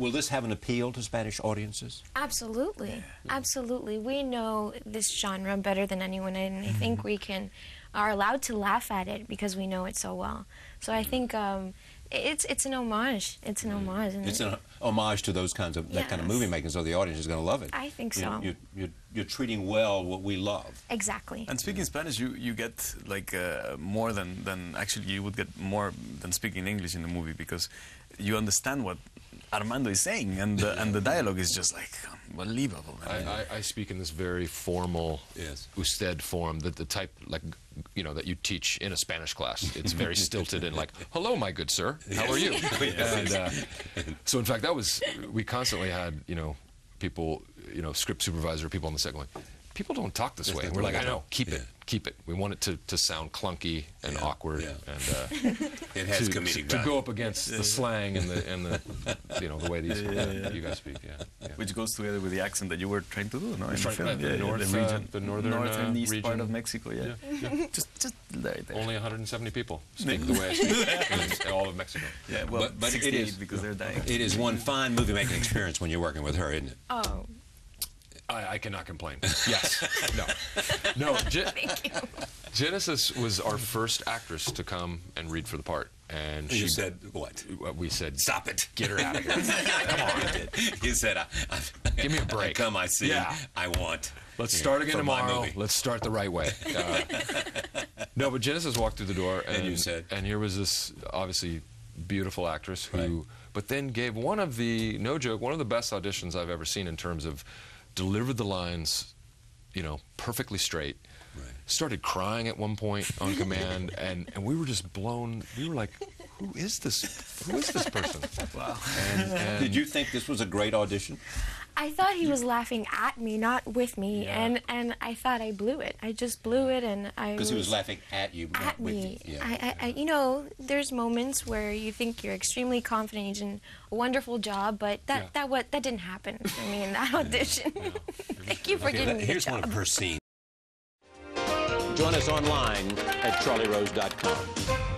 will this have an appeal to Spanish audiences? Absolutely, absolutely. We know this genre better than anyone, and I think we can are allowed to laugh at it because we know it so well. So I think um, it's it's an homage. It's an homage. and It's an homage to those kinds of that kind of movie making, so the audience is going to love it. I think You- so. You, you, you're treating well what we love. exactly. And speaking Spanish, you, you get like uh, more than, than actually you would get more than speaking English in the movie because you understand what Armando is saying and the, and the dialogue is just like unbelievable. I, I, I speak in this very formal Yes. usted form that the type like you know that you teach in a Spanish class. It's very stilted and like, "Hello, my good sir, how are you?" and uh, so, in fact, that was we constantly had you know people you know script supervisor people on the set going, "People don't talk this That's way." we're like, "I know, talk." keep it, keep it. We want it to, to sound clunky and Yeah, awkward yeah. and." Uh, It has to, comedic to value. go up against the slang and the and the you know the way these Yeah, yeah, yeah. you guys speak, yeah. yeah. Which goes together with the accent that you were trying to do, no? in the film. the Yeah, yeah, north, the uh, the northern, northern uh, east part of Mexico. Yeah, Yeah, just just right there. Only 170 people speak the way I speak in all of Mexico. yeah, well, But- but it 68 is- because they're dying. It is one fine movie making experience when you're working with her, isn't it? oh, I, I cannot complain. Yes. No. No. Ge- thank you. Genesis was our first actress to come and read for the part, and You she said what? uh, We said, Stop it. Get her out of here. Come on. You said, I, I, Give me a break. I come, I see, Yeah. I want. Let's Yeah, start again tomorrow. Let's start the right way. Uh, no, but Genesis walked through the door, and, And you said? and here was this obviously beautiful actress who, Right. but then gave one of the no joke, one of the best auditions I've ever seen in terms of delivered the lines, you know, perfectly straight. Right. Started crying at one point on command, and, and we were just blown. We were like, "Who is this? Who is this person?" Wow. And, and Did you think this was a great audition? I thought he was laughing at me, not with me, Yeah. and and I thought I blew it. I just blew it, and I Because he was laughing at you, not at with me. you. Yeah. I, I, I, you know, there's moments where you think you're extremely confident, you're doing a wonderful job, but that Yeah. that what that didn't happen for me in that audition. Thank you for Okay, giving let- me the here's job. one of her scenes. Join us online at charlierose.com.